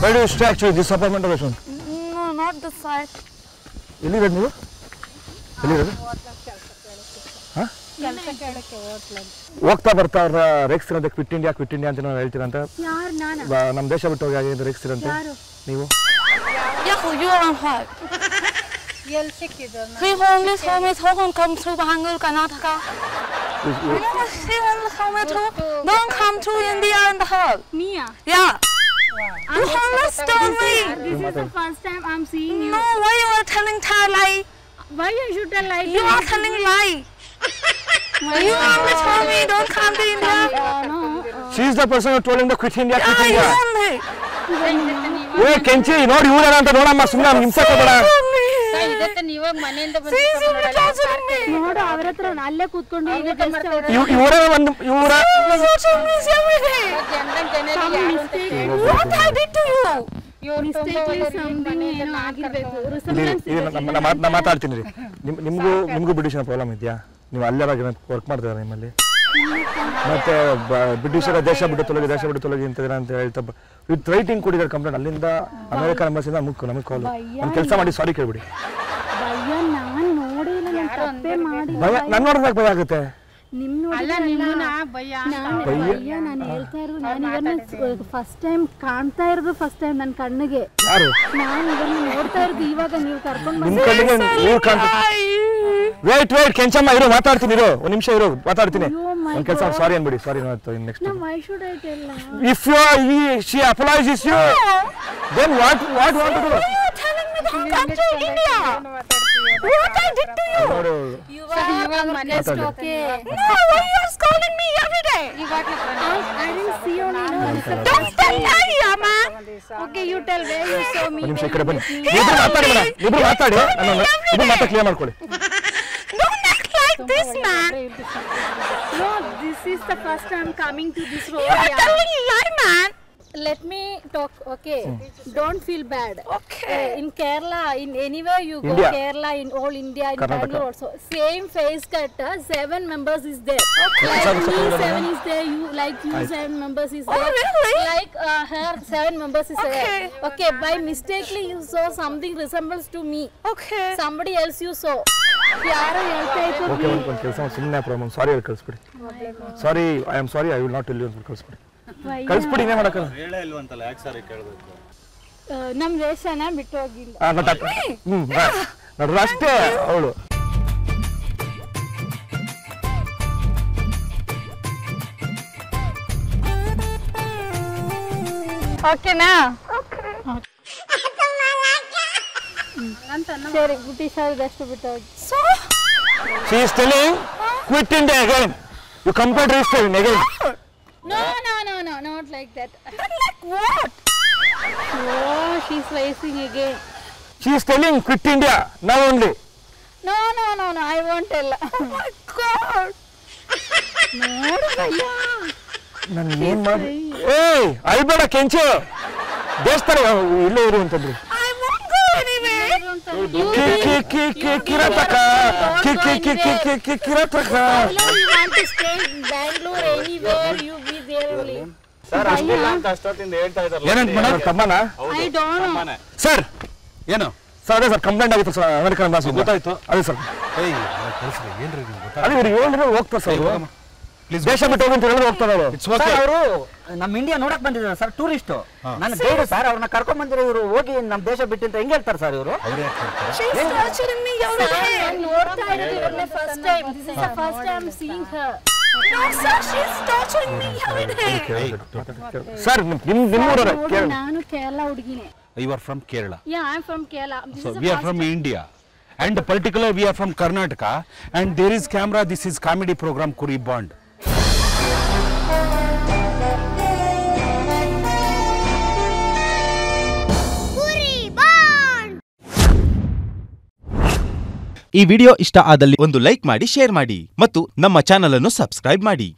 Where do you stay actually? This apartment or restaurant? No, not this side. ಎಲ್ಲಿರೋದು ನೀವು ಎಲ್ಲಿರೋದು ಹೋಗ್ತಾ ಬರ್ತಾ ಅವ್ರ ರೇಗ್ಸ್ತಿರಂತೆ ಕ್ವಿಟ್ ಇಂಡಿಯಾ ಕ್ವಿಟ್ ಇಂಡಿಯಾ ಅಂತ ನಾವು ಹೇಳ್ತೀರಂತ ಯಾರು ನಾನ ಬ- ನಮ್ಮ ದೇಶ ಬಿಟ್ಟು ಹೋಗಿ ಹಾಗೆ ರೇಗ್ಸ್ತಿರಂತೆ ಯಾರು ನೀವು only told me to come through Bangalore, Karnataka. You know, told me to don't come to India and help. ನೀಯಾ Yeah. You understand me? This is the first time I am seeing you No, why you are telling Thai lie? Why I should tell like You are telling lie. You only told me don't come to India. No she is the person told ಇಂದ quit India quit Yeah, you India only. ಏ ಕೆಂಚಿ ನೋಡಿ ಇವ್ರ ಅಂತ ನೋಡಮ್ಮ ಸುಮ್ಮನೆ ಅವ್ನು ಹಿಂಸೆ ಕೊಡಬೇಡ ಇದಕ್ಕೆ ನೀವಾಗ ಮನೆಯಿಂದ See, ಅವ್ರ ಹತ್ರ ಅಲ್ಲೇ ಕೂತ್ಕೊಂಡು ಇವರೇ ಒಂದು ಇವರ ನಾ ಮಾತಾಡ್ತೀನಿ ರೀ. ನಿಮ್ ನಿಮಗೂ ನಿಮಗೂ ಬ್ರಿಟಿಷರ ಪ್ರಾಬ್ಲಮ್ ಇದೆಯಾ? ನೀವು ಅಲ್ಲೇ ವರ್ಕ್ ಮಾಡ್ತಾರೆ ನಿಮ್ಮಲ್ಲಿ? ಮತ್ತೆ ಬ್ರಿಟಿಷರ ದೇಶ ಬಿಟ್ಟು ತೊಲಗಿ ದೇಶ ಬಿಟ್ಟು ತೊಲಗಿ ಅಂತ ಅಂತ ಹೇಳ್ತಾ ವಿತ್ ರೈಟಿಂಗ್ ಕೊಡಿದಾರೆ ಕಂಪ್ಲೇಂಟ್. ಅಲ್ಲಿಂದ ಅಮೆರಿಕ ಎಂಬಸಿಂದ ಮುಕ್ಕು ನಮಗೆ ಕಾಲ್ ಒಂದು ಕೆಲಸ ಮಾಡಿ ಸಾರಿ ಕೇಳ್ಬಿಡಿ. ಹೇಳ್ತಾ ಇರೋದು ನಾನು ಇವನ್ನ ಫಸ್ಟ್ ಟೈಮ್ ಕಾಣ್ತಾ ಇರೋದು ಫಸ್ಟ್ ಟೈಮ್ ನನ್ನ ಕಣ್ಣಿಗೆ. ಯಾರು? ನಾನು ಇದನ್ನ ನೋಡ್ತಾ ಇರೋದು ಇವಾಗ ನೀವು ಕರ್ಕೊಂಡು ವೇಟ್ ವೇಟ್ ಕೆಂಚಮ್ಮ ಇರು ಮಾತಾಡ್ತೀನಿ ಇರು. ಒಂದು ನಿಮಿಷ ಇರು ಮಾತಾಡ್ತೀನಿ. ಒಂದ್ ಕೆಲಸ sorry ಅನ್ಬಿಡಿ sorry next if you she is you then what what want to are telling me don't come to India. What I did to you? ನೋಡು ಇವಾಗ ಮನೆ ಮಾತಾಡಿ okay No, why you are scolding me every day? ಇವಾಗ I did see only no Don't tell lie, yeah, man. Okay you tell why you so me ಒಂದು ನಿಮಿಷ ಈ ಕಡೆ ಬನ್ನಿ ಇಬ್ರು ಮಾತಾಡಿ ಮೇಡಮ್ ಇಬ್ರು ಮಾತಾಡಿ ನಾನು ಇಬ್ರು ಮಾತಾ ಕ್ಲಿಯರ್ ಮಾಡ್ಕೊಳ್ಳಿ Don't act like this, man. No this is the first time coming to this You are road telling lie, man. let me talk okay don't feel bad Okay. Uh, in kerala in anywhere you go India. kerala in all india in Karnataka. bangalore also same face cut uh, seven members is there like Seven, me seven, seven is there you like you seven members is Oh, there really? like uh, her seven members is there Okay. okay by mistakenly you saw something resembles to me Okay. somebody else you saw ಯಾರೋ ಹೇಳ್ತಾ ಇದ್ರು okay ಒಂದು ಒಂದು ಕೆಲಸ ಸುಮ್ಮನೆ problem ಸಾರಿ ಹೇಳಿ ಕಳಿಸ್ಬಿಡಿ sorry I am sorry I will not tell you ಅಂತ ಕಳಿಸ್ಬಿಡಿ ಕಳಿಸ್ಬಿಡಿ ಇನ್ನೇ ಮಾಡಕ್ಕಲ್ಲ. ಹೇಳೇ ಇಲ್ವಂತಲ್ಲ ಯಾಕೆ ಸಾರಿ ಕೇಳಬೇಕು? ನಮ್ಮ ದೇಶನ ಬಿಟ್ಟು ಹೋಗಿಲ್ಲ. ನೋಡ್ರಿ ಅಷ್ಟೇ ಅವಳು. ಓಕೆನಾ. ಸರಿ ಬ್ರಿಟಿಷ್ ಅವ್ರದಷ್ಟು ಬಿಟ್ಟು ಹೋಗಿ. She is telling quit India again you complete register again no no not like that. then like what? Oh, she's racing again. She is telling quit India ನಾವು only No, no, no, no, I won't tell. Oh my God. ನೋಡು ಭಯ್ಯ. ನಾನು ಏನು ಮಾಡಿ ಏಯ್ ಅಲ್ಬೇಡ ಕೆಂಚು ದೇವಸ್ಥಾನ ಇಲ್ಲೇ ಇರು ಅಂತಂದ್ರಿ I won't go anywhere. Ki Ki Ki Ki ಕಿರತಕ Ki Ki Ki Ki Ki Ki ಕಿರತಕ sir ಅಷ್ಟಿಲ್ಲ ಅಂತ ಅಷ್ಟೊತ್ತಿಂದ ಹೇಳ್ತಾ ಇದ್ದಾರೆ ಏನಂತ know. ಸರ್ ಏನು? ಸರ್ ಅದೇ ಸರ್ ಕಂಪ್ಲೇಂಟ್ ಆಗಿತ್ತು ಸರ್ ಅಮೆರಿಕನ್ ಎಂಬಾಸಿ ಗೊತ್ತಾಯ್ತು. ಅದೇ ಸರ್. ಏಯ್ ಕಳಿಸ್ರಿ ಏನ್ರಿ ಗೊತ್ತಾ ಅದೇ ಇವ್ರು ಹೇಳಿದ್ರೆ ಹೋಗ್ತಾರೆ ಸರ್ ಅವರು ಪ್ಲೀಸ್ ದೇಶ ಬಿಟ್ಟು ಹೋಗಿ ಅಂತ ಹೇಳಿದ್ರೆ ಹೋಗ್ತಾರೆ ಅವರು. ಇಟ್ಸ್ ಓಕೆ ಅವರು ನಮ್ಮ ಇಂಡಿಯಾ ನೋಡಕ್ ಬಂದಿದ್ದಾರೆ ಸರ್ ಟೂರಿಸ್ಟ್ ನಾನು ಬೇಡ ಸರ್ ಅವ್ರನ್ನ ಕರ್ಕೊಂಡ್ ಬಂದಿರೋ ಇವರು ಹೋಗಿ ನಮ್ಮ ದೇಶ ಬಿಟ್ಟಿಂತ ಅಂತ ಹೆಂಗ್ ಹೇಳ್ತಾರೆ ಸರ್ ಇವರು? ನೋಡ್ತಾ ಇರೋದು time. This is the first time seeing her. No, sir, she's torturing me every day. Sir ನಿಮ್ ನಿಮ್ ನಿಮ್ಮೂರವ್ರೆ ನೋಡು, ಕೇಳಿ ನಾನು Kerala ಹುಡುಗಿನೇ you are from Kerala yeah I from Kerala This So is the we are first from time. India. And particular we are from Karnataka. And there is camera. This ಈ video ಇಷ್ಟ ಆದಲ್ಲಿ ಒಂದು like ಮಾಡಿ, share ಮಾಡಿ ಮತ್ತು ನಮ್ಮ channel ಅನ್ನು subscribe ಮಾಡಿ.